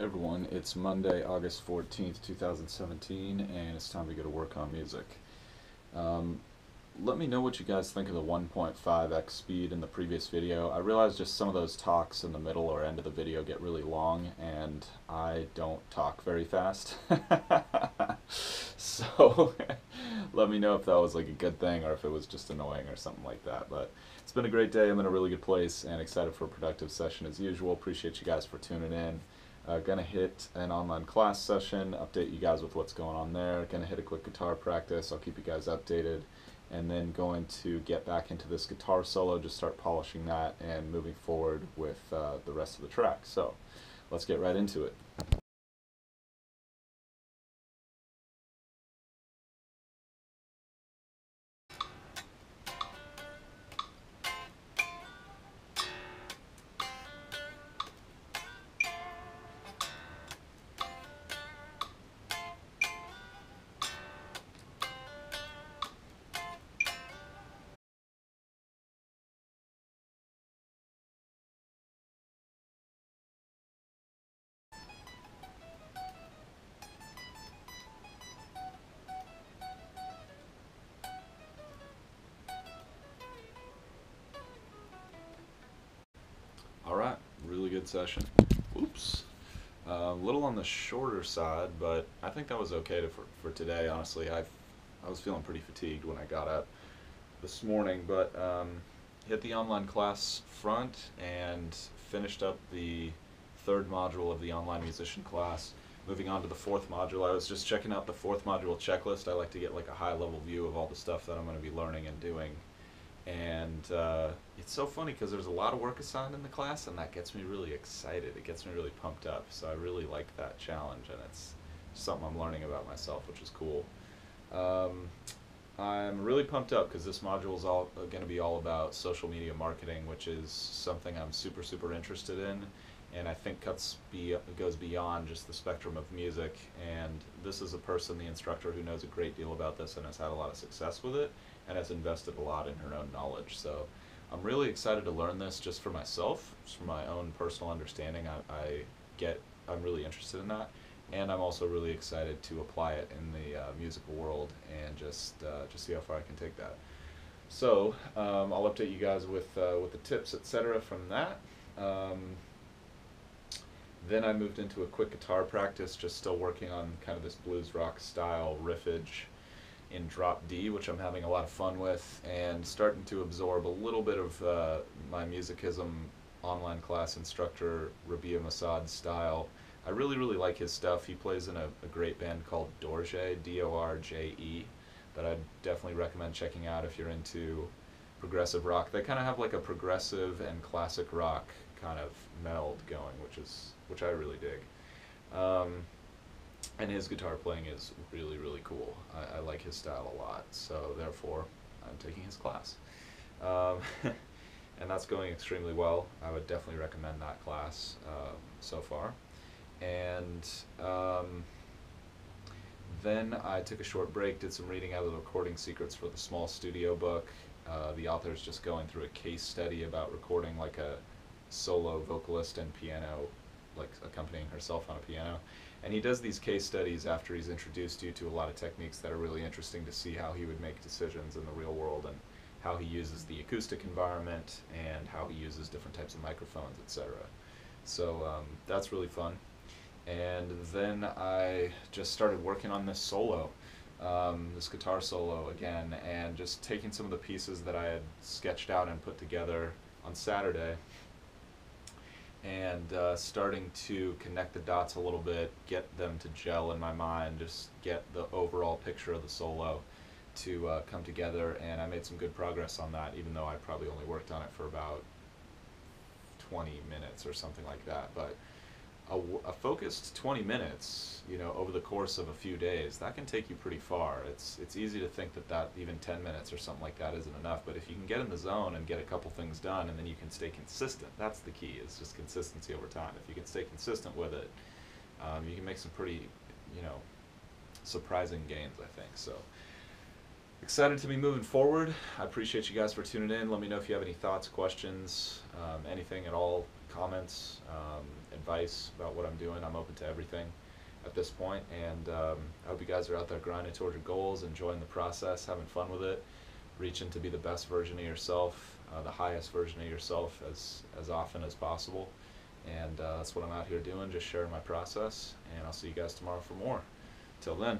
everyone, it's Monday, August 14th, 2017, and it's time to go to work on music. Um, let me know what you guys think of the 1.5x speed in the previous video. I realize just some of those talks in the middle or end of the video get really long, and I don't talk very fast. so let me know if that was like a good thing or if it was just annoying or something like that. But it's been a great day. I'm in a really good place and excited for a productive session as usual. Appreciate you guys for tuning in. Uh, gonna hit an online class session, update you guys with what's going on there. Gonna hit a quick guitar practice. I'll keep you guys updated and then going to get back into this guitar solo, just start polishing that and moving forward with uh, the rest of the track. So let's get right into it. Good session. Oops. Uh, a little on the shorter side, but I think that was okay to, for, for today, honestly. i I was feeling pretty fatigued when I got up this morning, but um, hit the online class front and finished up the third module of the online musician class. Moving on to the fourth module, I was just checking out the fourth module checklist. I like to get like a high level view of all the stuff that I'm going to be learning and doing and uh, it's so funny because there's a lot of work assigned in the class and that gets me really excited. It gets me really pumped up. So i really like that challenge and it's something i'm learning about myself which is cool. Um, i'm really pumped up because this module is all uh, going to be all about social media marketing which is something i'm super super interested in and i think cuts be, goes beyond just the spectrum of music and this is a person the instructor who knows a great deal about this and has had a lot of success with it and has invested a lot in her own knowledge. So I'm really excited to learn this just for myself, just for my own personal understanding. I, I get, I'm really interested in that. And I'm also really excited to apply it in the uh, musical world and just uh, just see how far I can take that. So um, I'll update you guys with uh, with the tips, etc. From that. Um, then I moved into a quick guitar practice, just still working on kind of this blues rock style riffage in Drop D, which I'm having a lot of fun with, and starting to absorb a little bit of uh, my musicism online class instructor, Rabia Masad style. I really, really like his stuff. He plays in a, a great band called Dorje, D-O-R-J-E, that I'd definitely recommend checking out if you're into progressive rock. They kind of have like a progressive and classic rock kind of meld going, which is which I really dig. Um, and his guitar playing is really really cool. I, I, like his style a lot, so therefore I'm taking his class, um, and that's going extremely well. I would definitely recommend that class um, so far, and um, then I took a short break, did some reading out of the recording secrets for the small studio book. Uh, the author is just going through a case study about recording like a solo vocalist and piano, like accompanying herself on a piano and he does these case studies after he's introduced you to a lot of techniques that are really interesting to see how he would make decisions in the real world and how he uses the acoustic environment and how he uses different types of microphones, etc. So um, that's really fun. And then I just started working on this solo, um, this guitar solo again, and just taking some of the pieces that I had sketched out and put together on Saturday and uh, starting to connect the dots a little bit, get them to gel in my mind, just get the overall picture of the solo to uh, come together. And I made some good progress on that, even though I probably only worked on it for about 20 minutes or something like that. But a, a, focused 20 minutes, you know, over the course of a few days, that can take you pretty far. It's it's easy to think that that even 10 minutes or something like that isn't enough, but if you can get in the zone and get a couple things done, and then you can stay consistent, that's the key. Is just consistency over time. If you can stay consistent with it, um, you can make some pretty, you know, surprising gains. I think so. Excited to be moving forward. I appreciate you guys for tuning in. Let me know if you have any thoughts, questions, um, anything at all, comments, um, advice about what I'm doing. I'm open to everything at this point, and um, I hope you guys are out there grinding towards your goals, enjoying the process, having fun with it, reaching to be the best version of yourself, uh, the highest version of yourself as as often as possible. And uh, that's what I'm out here doing, just sharing my process. And I'll see you guys tomorrow for more. Till then.